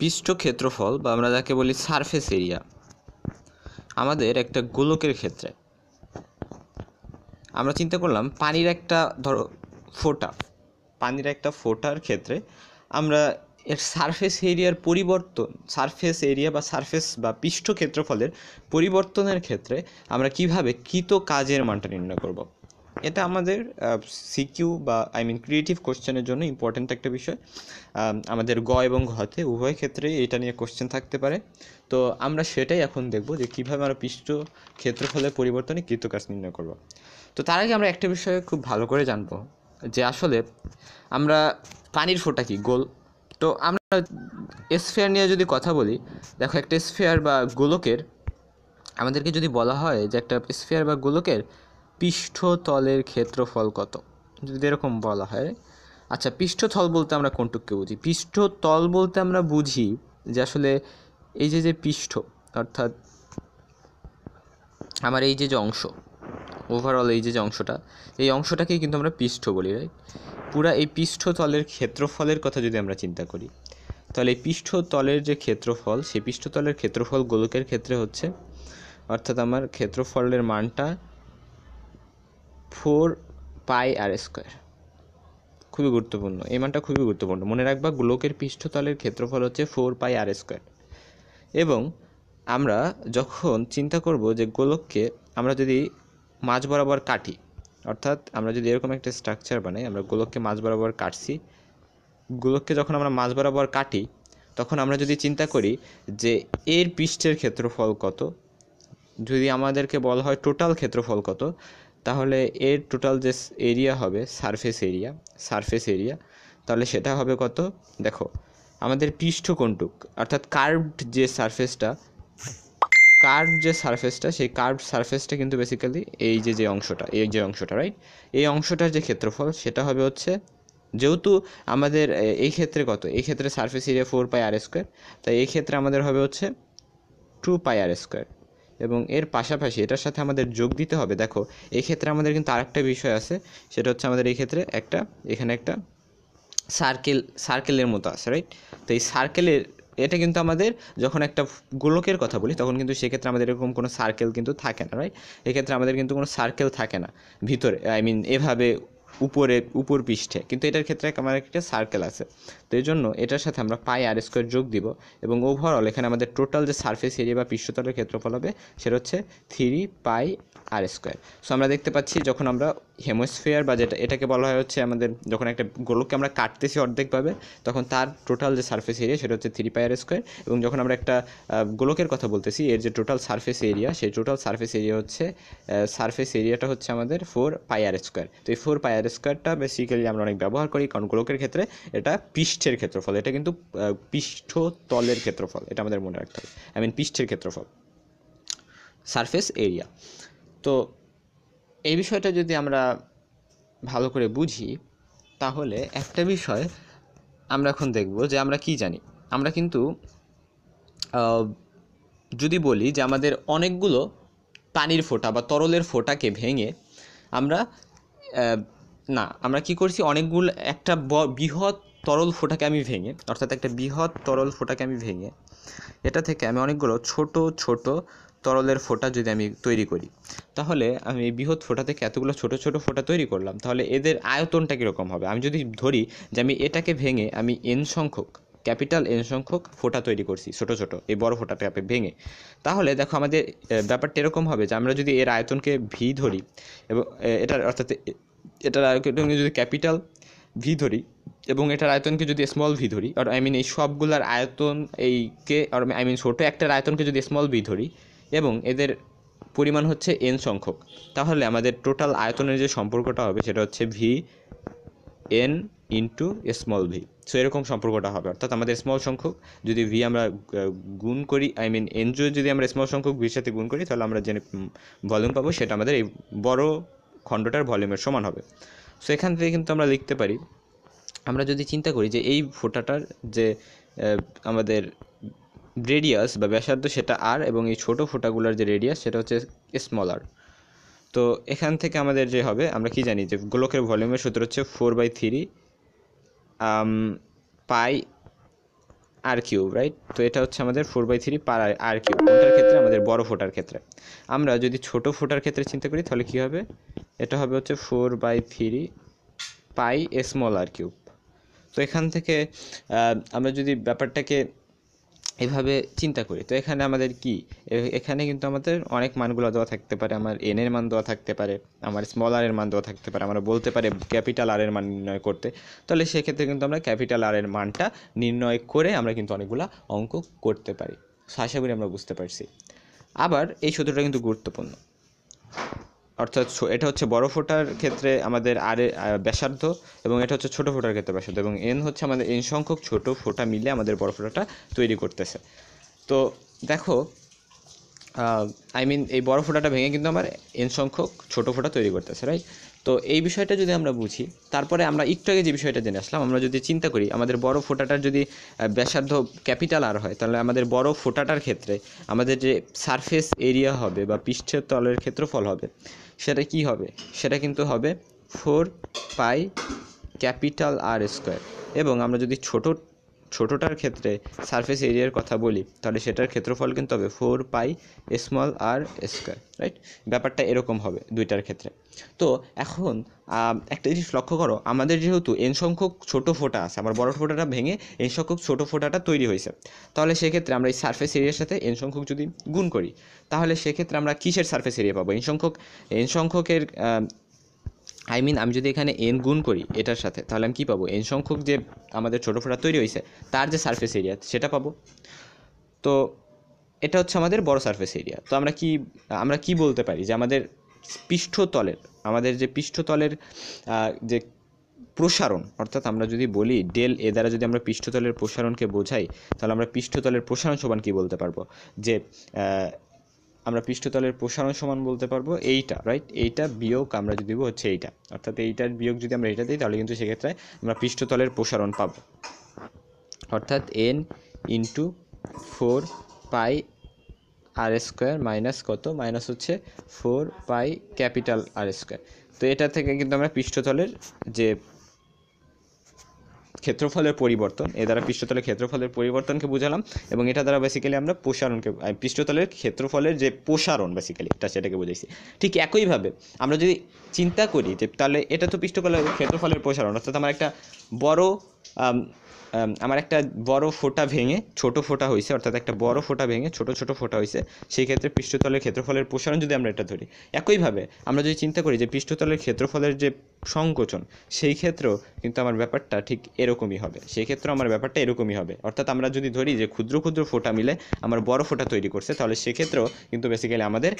পৃষ্ঠ ক্ষেত্রফল বা আমরা যাকে বলি সারফেস এরিয়া আমাদের একটা গোলকের ক্ষেত্রে। আমরা চিন্তা করলাম পানির একটা, ধরো, ফোঁটা, পানির একটা ফোঁটার ক্ষেত্রে আমরা এর সারফেস এরিয়ার পরিবর্তন সারফেস এরিয়া বা সারফেস বা পৃষ্ঠ ক্ষেত্রফলের পরিবর্তনের ক্ষেত্রে আমরা কীভাবে কৃত কাজের মানটা নির্ণয় করব? এটা আমাদের সিকিউ বা আই মিন ক্রিয়েটিভ কোশ্চেনের জন্য ইম্পর্ট্যান্ট একটা বিষয়। আমাদের গ এবং ঘতে উভয় ক্ষেত্রে এটা নিয়ে কোশ্চেন থাকতে পারে। তো আমরা সেটাই এখন দেখব যে কীভাবে আমরা পৃষ্ঠ ক্ষেত্রফলের পরিবর্তনে কৃতকাজ নির্ণয় করব। তো তার আগে আমরা একটা বিষয়ে খুব ভালো করে জানব যে আসলে আমরা পানির ফোঁটা কি, গোল? তো আমরা স্ফেয়ার নিয়ে যদি কথা বলি, দেখো একটা স্ফেয়ার বা গোলকের, আমাদেরকে যদি বলা হয় যে একটা স্ফেয়ার বা গোলকের পৃষ্ঠতলের ক্ষেত্রফল কত? যদি এরকম বলা হয়। আচ্ছা পৃষ্ঠতল বলতে আমরা কোনটুককে বুঝি? পৃষ্ঠতল বলতে আমরা বুঝি যে আসলে এই যে যে পৃষ্ঠ, অর্থাৎ আমার এই যে যে অংশ ওভারঅল এই যে যে অংশটা, এই অংশটাকেই কিন্তু আমরা পৃষ্ঠ বলি রাইট পুরা এই পৃষ্ঠতলের ক্ষেত্রফলের কথা যদি আমরা চিন্তা করি, তাহলে এই পৃষ্ঠতলের যে ক্ষেত্রফল, সেই পৃষ্ঠতলের ক্ষেত্রফল গোলকের ক্ষেত্রে হচ্ছে, অর্থাৎ আমার ক্ষেত্রফলের মানটা ফোর পাই আর স্কোয়ার। খুবই গুরুত্বপূর্ণ। এই মানটা খুবই গুরুত্বপূর্ণ। মনে রাখবা গোলকের পৃষ্ঠতলের ক্ষেত্রফল হচ্ছে ফোর পাই আর স্কোয়ার। এবং আমরা যখন চিন্তা করব যে গোলককে আমরা যদি মাঝ বরাবর কাটি, অর্থাৎ আমরা যদি এরকম একটা স্ট্রাকচার বানাই, আমরা গোলককে মাঝ বরাবর কাটছি, গোলককে যখন আমরা মাঝ বরাবর কাটি, তখন আমরা যদি চিন্তা করি যে এর পৃষ্ঠের ক্ষেত্রফল কত, যদি আমাদেরকে বলা হয় টোটাল ক্ষেত্রফল কত তাহলে এর টোটাল যে এরিয়া হবে সারফেস এরিয়া সারফেস এরিয়া তাহলে সেটা হবে কত? দেখো, আমাদের পৃষ্ঠ কোনটুক অর্থাৎ কার্ভড যে সারফেসটা কার্ভ যে সারফেসটা সেই কার্ভ সারফেসটা কিন্তু বেসিক্যালি এই যে যে অংশটা, এই যে অংশটা রাইট এই অংশটার যে ক্ষেত্রফল, সেটা হবে হচ্ছে, যেহেতু আমাদের এই ক্ষেত্রে কত? এই ক্ষেত্রে surface area four pi r square তাই এই ক্ষেত্রে আমাদের হবে হচ্ছে টু পাই আর স্কোয়ার এবং এর পাশাপাশি এটার সাথে আমাদের যোগ দিতে হবে। দেখো এই ক্ষেত্রে আমাদের কিন্তু আরেকটা বিষয় আছে, সেটা হচ্ছে আমাদের এই ক্ষেত্রে একটা, এখানে একটা সার্কেল সার্কেলের মতো আছে রাইট তো এই সার্কেলের এটা কিন্তু আমাদের যখন একটা গোলকের কথা বলি, তখন কিন্তু সেক্ষেত্রে আমাদের এরকম কোনো সার্কেল কিন্তু থাকে না রাইট এক্ষেত্রে আমাদের কিন্তু কোনো সার্কেল থাকে না ভিতরে আই মিন এভাবে উপরে, উপর পৃষ্ঠে। কিন্তু এটার ক্ষেত্রে আমার একটা সার্কেল আছে। তো এই জন্য এটার সাথে আমরা পাই আর স্কোয়ার যোগ দিব এবং ওভারঅল এখানে আমাদের টোটাল যে সারফেস এরিয়া বা পৃষ্ঠতলের ক্ষেত্রফল হবে, সেটা হচ্ছে three pi r square so আমরা দেখতে পাচ্ছি যখন আমরা হেমোস্ফিয়ার বা যেটা, এটাকে বলা হয় হচ্ছে আমাদের যখন একটা গোলককে আমরা কাটতেছি অর্ধেকভাবে তখন তার টোটাল যে সারফেস এরিয়া সেটা হচ্ছে থ্রি পায়ার স্কোয়ার এবং যখন আমরা একটা গোলকের কথা বলতেছি, এর যে টোটাল সারফেস এরিয়া সেই টোটাল সারফেস এরিয়া হচ্ছে সারফেস এরিয়াটা হচ্ছে আমাদের ফোর পায়ার স্কোয়ার তো এই ফোর পায়ার স্কোয়ারটা বেসিক্যালি আমরা অনেক ব্যবহার করি, কারণ গোলকের ক্ষেত্রে এটা পৃষ্ঠের ক্ষেত্রফল, এটা কিন্তু পৃষ্ঠতলের ক্ষেত্রফল, এটা আমাদের মনে রাখতে হবে। আই মিন পৃষ্ঠের ক্ষেত্রফল। সারফেস এরিয়া তো এই বিষয়টা যদি আমরা ভালো করে বুঝি, তাহলে একটা বিষয় আমরা এখন দেখব যে আমরা কি জানি। আমরা কিন্তু যদি বলি যে আমাদের অনেকগুলো পানির ফোঁটা বা তরলের ফোঁটাকে ভেঙে আমরা না, আমরা কি করছি? অনেকগুলো, একটা বৃহৎ তরল ফোঁটাকে আমি ভেঙে, অর্থাৎ একটা বৃহৎ তরল ফোঁটাকে আমি ভেঙে, এটা থেকে আমি অনেকগুলো ছোট ছোট তরলের ফোঁটা যদি আমি তৈরি করি। তাহলে আমি এই বৃহৎ ফোঁটা থেকে এতগুলো ছোট ছোট ফোঁটা তৈরি করলাম। তাহলে এদের আয়তনটা কীরকম হবে? আমি যদি ধরি যে আমি এটাকে ভেঙে আমি এন সংখ্যক, ক্যাপিটাল এন সংখ্যক ফোঁটা তৈরি করছি, ছোট ছোট, এই বড় ফোঁটাটাকে ভেঙে। তাহলে দেখো আমাদের ব্যাপারটা এরকম হবে যে আমরা যদি এর আয়তনকে ভি ধরি এবং এটার অর্থাৎ এটার আয়তনকে যদি ক্যাপিটাল ভি ধরি এবং এটার আয়তনকে যদি স্মল ভি ধরি, আর আই মিন এই সবগুলার আয়তন এইকে, আর আই মিন ছোটো একটার আয়তনকে যদি স্মল ভি ধরি এবং এদের পরিমাণ হচ্ছে এন সংখ্যক। তাহলে আমাদের টোটাল আয়তনের যে সম্পর্কটা হবে সেটা হচ্ছে V N into small V so এরকম সম্পর্কটা হবে। অর্থাৎ আমাদের স্মল সংখ্যক, যদি ভি আমরা গুণ করি আই মিন এন যদি আমরা স্মল সংখ্যক ভির সাথে গুণ করি, তাহলে আমরা যে ভলিউম পাবো, সেটা আমাদের এই বড় খণ্ডটার ভলিউমের সমান হবে। সো এখান থেকে কিন্তু আমরা লিখতে পারি, আমরা যদি চিন্তা করি যে এই ফোটাটার যে আমাদের রেডিয়াস বা ব্যাসার্ধ সেটা আর এবং এই ছোট ফোঁটাগুলোর যে রেডিয়াস সেটা হচ্ছে স্মল আর তো এখান থেকে আমাদের যে হবে, আমরা কি জানি যে গোলকের ভলিউমের সূত্র হচ্ছে four by three pi r cube right তো এটা হচ্ছে আমাদের four by three pi r cube কোনটার ক্ষেত্রে? আমাদের বড় ফোটার ক্ষেত্রে। আমরা যদি ছোট ফোটার ক্ষেত্রে চিন্তা করি, তাহলে কী হবে? এটা হবে হচ্ছে four by three pi small r cube তো এখান থেকে আমরা যদি ব্যাপারটাকে এভাবে চিন্তা করি। তো এখানে আমাদের কি? এখানে কিন্তু আমাদের অনেক মানগুলো দেওয়া থাকতে পারে। আমার এন এর মান দেওয়া থাকতে পারে, আমার স্মল আর এর মান দেওয়া থাকতে পারে, আমরা বলতে পারে ক্যাপিটাল আর এর মান নির্ণয় করতে। তাহলে সেক্ষেত্রে কিন্তু আমরা ক্যাপিটাল আর এর মানটা নির্ণয় করে আমরা কিন্তু অনেকগুলো অঙ্ক করতে পারি। আশা করি আমরা বুঝতে পারছি। আবার এই সূত্রটা কিন্তু গুরুত্বপূর্ণ। অর্থাৎ এটা হচ্ছে বড় ফোটার ক্ষেত্রে আমাদের আর ব্যাসার্ধ এবং এটা হচ্ছে ছোট ফোটার ক্ষেত্রে ব্যাসার্ধ এবং এন হচ্ছে আমাদের এন সংখ্যক ছোট ফোটা মিলে আমাদের বড় ফোটাটা তৈরি করতেছে। তো দেখো আই মিন এই বড় ফোঁটাটা ভেঙে কিন্তু আমার এন সংখ্যক ছোট ফোঁটা তৈরি করতেছে রাইট তো এই বিষয়টা যদি আমরা বুঝি, তারপরে আমরা একটু আগে যে বিষয়টা জেনে আসলাম, আমরা যদি চিন্তা করি, আমাদের বড় ফোঁটাটার যদি ব্যাসার্ধ ক্যাপিটাল আর হয়, তাহলে আমাদের বড় ফোঁটাটার ক্ষেত্রে আমাদের যে সারফেস এরিয়া হবে বা পৃষ্ঠের তলের ক্ষেত্রফল হবে সেটা কি হবে? সেটা কিন্তু হবে four pi capital R square এবং আমরা যদি ছোট ছোটোটার ক্ষেত্রে সারফেস এরিয়ার কথা বলি, তাহলে সেটার ক্ষেত্রফল কিন্তু হবে four pi small r square right ব্যাপারটা এরকম হবে দুইটার ক্ষেত্রে। তো এখন একটা জিনিস লক্ষ্য করো, আমাদের যেহেতু এন সংখ্যক ছোটো ফোঁটা আছে আমার বড় ফোঁটাটা ভেঙে এন সংখ্যক ছোটো ফোঁটাটা তৈরি হয়েছে, তাহলে সেক্ষেত্রে আমরা এই সারফেস এরিয়ার সাথে এন সংখ্যক যদি গুণ করি, তাহলে সেক্ষেত্রে আমরা কিসের সারফেস এরিয়া পাবো? এন সংখ্যক এন সংখ্যকের আই মিন আমি যদি এখানে এন গুণ করি এটার সাথে, তাহলে আমি কী পাবো? এন সংখ্যক যে আমাদের ছোটো ফোটা তৈরি হয়েছে, তার যে সারফেস এরিয়া সেটা পাবো। তো এটা হচ্ছে আমাদের বড় সারফেস এরিয়া তো আমরা কি আমরা কি বলতে পারি যে আমাদের পৃষ্ঠতলের, আমাদের যে পৃষ্ঠতলের যে প্রসারণ, অর্থাৎ আমরা যদি বলি ডেল এ দ্বারা যদি আমরা পৃষ্ঠতলের প্রসারণকে বোঝাই, তাহলে আমরা পৃষ্ঠতলের প্রসারণ সমান কি বলতে পারব? যে আমরা পৃষ্ঠতলের প্রসারণ সমান বলতে পারব এইটা রাইট এইটা বিয়োগ আমরা যদি দিব হচ্ছে এইটা। অর্থাৎ এইটার বিয়োগ যদি আমরা এইটা দিই তাহলে কিন্তু সেক্ষেত্রে আমরা পৃষ্ঠতলের প্রসারণ পাবো। অর্থাৎ N into four pi r square minus কত? মাইনাস হচ্ছে four pi capital R square তো এটা থেকে কিন্তু আমরা পৃষ্ঠতলের যে ক্ষেত্রফলের পরিবর্তন, এ দ্বারা পৃষ্ঠতলের ক্ষেত্রফলের পরিবর্তনকে বুঝালাম এবং এটা দ্বারা বেসিক্যালি আমরা প্রসারণকে পৃষ্ঠতলের ক্ষেত্রফলের যে প্রসারণ বেসিক্যালি এটা সেটাকে বুঝাইছি। ঠিক একইভাবে আমরা যদি চিন্তা করি যে তাহলে এটা তো পৃষ্ঠতলের ক্ষেত্রফলের প্রসারণ, অর্থাৎ আমার একটা বড় আমার একটা বড় ফোঁটা ভেঙে ছোট ফোঁটা হয়েছে অর্থাৎ একটা বড় ফোঁটা ভেঙে ছোট ছোট ফোঁটা হয়েছে সেই ক্ষেত্রে পৃষ্ঠতলের ক্ষেত্রফলের প্রসারণ যদি আমরা এটা ধরি। একইভাবে আমরা যদি চিন্তা করি যে পৃষ্ঠতলের ক্ষেত্রফলের যে সংকোচন, সেই ক্ষেত্রেও কিন্তু আমার ব্যাপারটা ঠিক এরকমই হবে। সেই ক্ষেত্রে আমার ব্যাপারটা এরকমই হবে। অর্থাৎ আমরা যদি ধরি যে ক্ষুদ্র ক্ষুদ্র ফোঁটা মিলে আমার বড় ফোঁটা তৈরি করছে, তাহলে সেক্ষেত্রেও কিন্তু বেসিক্যালি আমাদের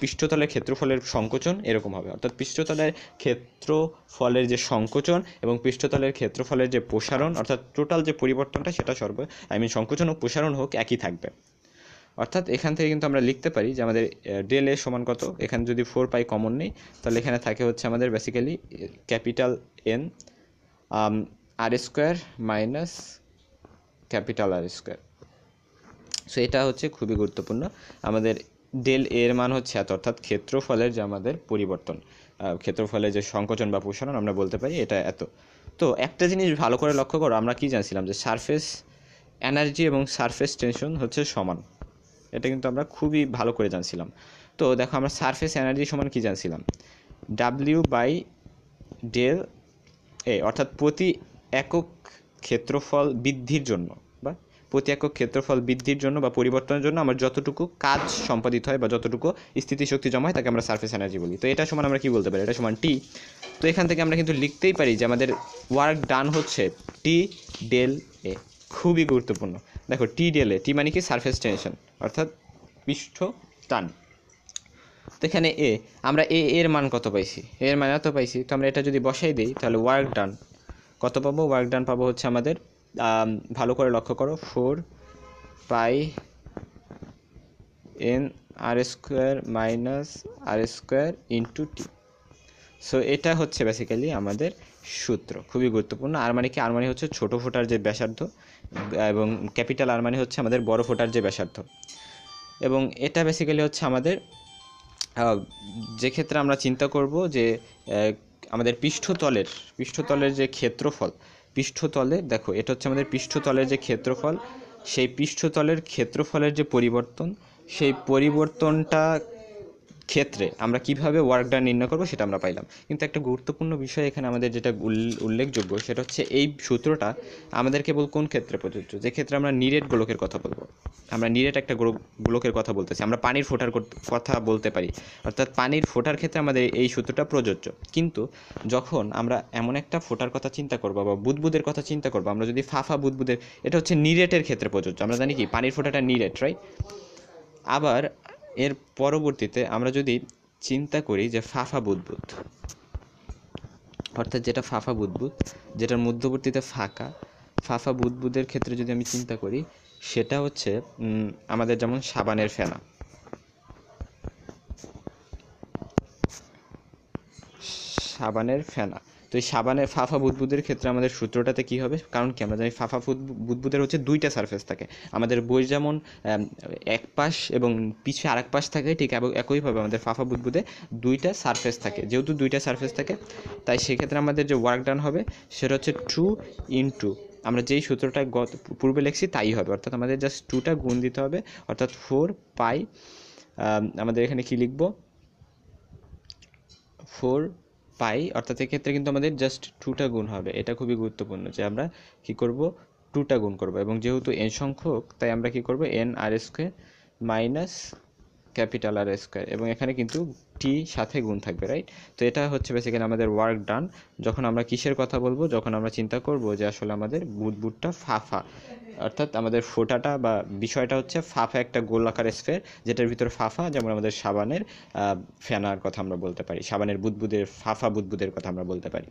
পৃষ্ঠতলের ক্ষেত্রফলের সংকোচন এরকম হবে। অর্থাৎ পৃষ্ঠতলের ক্ষেত্রফলের যে সংকোচন এবং পৃষ্ঠতলের ক্ষেত্রফলের যে প্রসারণ অর্থাৎ টোটাল যে পরিবর্তনটা সেটা সর্ব আই মিন সংকোচন ও প্রসারণ হোক একই থাকবে। অর্থাৎ এখান থেকে কিন্তু আমরা লিখতে পারি যে আমাদের ডেল এ সমান কত? এখানে যদি ফোর পাই কমন নেই, তাহলে এখানে থাকে হচ্ছে আমাদের basically capital N R square minus capital R square so এটা হচ্ছে খুবই গুরুত্বপূর্ণ। আমাদের ডেল এর মান হচ্ছে এত, অর্থাৎ ক্ষেত্রফলের যে আমাদের পরিবর্তন ক্ষেত্রফলের যে সংকোচন বা প্রসারণ আমরা বলতে পারি, এটা এত। তো একটা জিনিস ভালো করে লক্ষ্য করো, আমরা কি জানছিলাম যে সারফেস এনার্জি এবং সারফেস টেনশন হচ্ছে সমান। এটা কিন্তু আমরা খুবই ভালো করে জানছিলাম। তো দেখো আমরা সারফেস এনার্জি সমান কি জানছিলাম? ডাব্লিউ বাই ডেল এ অর্থাৎ প্রতি একক ক্ষেত্রফল বৃদ্ধির জন্য। প্রতি একক ক্ষেত্রফল বৃদ্ধির জন্য বা পরিবর্তনের জন্য আমার যতটুকু কাজ সম্পাদিত হয় বা যতটুকু স্থিতিশক্তি জমা হয় তাকে আমরা সার্ফেস এনার্জি বলি। তো এটা সমান আমরা কি বলতে পারি? এটা সমান টি তো এখান থেকে আমরা কিন্তু লিখতেই পারি যে আমাদের ওয়ার্ক ডান হচ্ছে টি ডেল এ খুবই গুরুত্বপূর্ণ। দেখো টি ডেল এ টি মানে কি? সারফেস টেনশন অর্থাৎ পৃষ্ঠ টান। তো এখানে এ আমরা এ এর মান কত পাইছি? এর মান এত পাইছি তো আমরা এটা যদি বসাই দিই তাহলে ওয়ার্ক ডান কত পাবো? ওয়ার্ক ডান পাবো হচ্ছে আমাদের আম, ভালো করে লক্ষ্য করো। Four pi N r square minus r square into T. So এটা হচ্ছে বেসিক্যালি আমাদের সূত্র, খুবই গুরুত্বপূর্ণ। আর মানে কি? আর মানে হচ্ছে ছোটো ফোটার যে ব্যাসার্ধ এবং ক্যাপিটাল আর মানে হচ্ছে আমাদের বড় ফোটার যে ব্যাসার্ধ। এবং এটা বেসিক্যালি হচ্ছে আমাদের যে ক্ষেত্রে আমরা চিন্তা করব যে আমাদের পৃষ্ঠতলের পৃষ্ঠতলের যে ক্ষেত্রফল পৃষ্ঠতলে, দেখো, এটা হচ্ছে আমাদের পৃষ্ঠতলের যে ক্ষেত্রফল। সেই পৃষ্ঠতলের ক্ষেত্রফলের যে পরিবর্তন, সেই পরিবর্তনটা ক্ষেত্রে আমরা কীভাবে ওয়ার্ক ডান নির্ণয় করব সেটা আমরা পাইলাম। কিন্তু একটা গুরুত্বপূর্ণ বিষয় এখানে আমাদের যেটা উল্লেখযোগ্য সেটা হচ্ছে এই সূত্রটা আমাদের কেবল কোন ক্ষেত্রে প্রযোজ্য? যে ক্ষেত্রে আমরা নিরেট গোলকের কথা বলব। আমরা নিরেট একটা গোলক- গোলকের কথা বলতেছি। আমরা পানির ফোটার কথা বলতে পারি। অর্থাৎ পানির ফোটার ক্ষেত্রে আমাদের এই সূত্রটা প্রযোজ্য। কিন্তু যখন আমরা এমন একটা ফোটার কথা চিন্তা করব বা বুদবুদের কথা চিন্তা করব, আমরা যদি ফাফা বুদবুদের, এটা হচ্ছে নিরেটের ক্ষেত্রে প্রযোজ্য। আমরা জানি কি, পানির ফোটাটা নিরেট রাইট আবার এর পরবর্তীতে আমরা যদি চিন্তা করি যে ফাফা বুদবুদ, অর্থাৎ যেটা ফাফা বুদবুদ, যেটার মধ্যবর্তীতে ফাঁকা, ফাফা বুদবুদের ক্ষেত্রে যদি আমি চিন্তা করি, সেটা হচ্ছে আমাদের যেমন সাবানের ফেনা। সাবানের ফেনা। তো এই সাবানের ফাফা বুদবুদের ক্ষেত্রে আমাদের সূত্রটাতে কি হবে? কারণ কি আমরা জানি ফাফা বুদ- বুদবুদের হচ্ছে দুইটা সারফেস থাকে। আমাদের বই যেমন এক পাশ এবং পিছে আরেক পাশ থাকে ঠিক এব- একইভাবে আমাদের ফাফা বুদবুদে দুইটা সারফেস থাকে। যেহেতু দুইটা সারফেস থাকে তাই সেক্ষেত্রে আমাদের যে ওয়ার্ক ডান হবে সেটা হচ্ছে টু ইনটু আমরা যেই সূত্রটা গত পূর্বে লিখছি তাই হবে। অর্থাৎ আমাদের জাস্ট টুটা গুণ দিতে হবে। অর্থাৎ ফোর পাই আমাদের এখানে কি লিখব? ফোর পাই, অর্থাৎ এক্ষেত্রে কিন্তু আমাদের জাস্ট টুটা গুণ হবে। এটা খুবই গুরুত্বপূর্ণ যে আমরা কি করব? টুটা গুণ করব এবং যেহেতু এন সংখ্যক, তাই আমরা কি করব? N r square minus capital R square এবং এখানে কিন্তু টি সাথে গুণ থাকবে রাইট তো এটা হচ্ছে বেসিক্যালি আমাদের ওয়ার্ক ডান যখন আমরা কিসের কথা বলব? যখন আমরা চিন্তা করব যে আসলে আমাদের বুটবুটটা ফাফা। অর্থাৎ আমাদের ফোটাটা বা বিষয়টা হচ্ছে ফাফা একটা গোল আকার স্ফেয়ার যেটার ভিতরে ফাফা, যেমন আমাদের সাবানের ফেনার কথা আমরা বলতে পারি, সাবানের বুদবুদের, ফাফা বুদবুদের কথা আমরা বলতে পারি।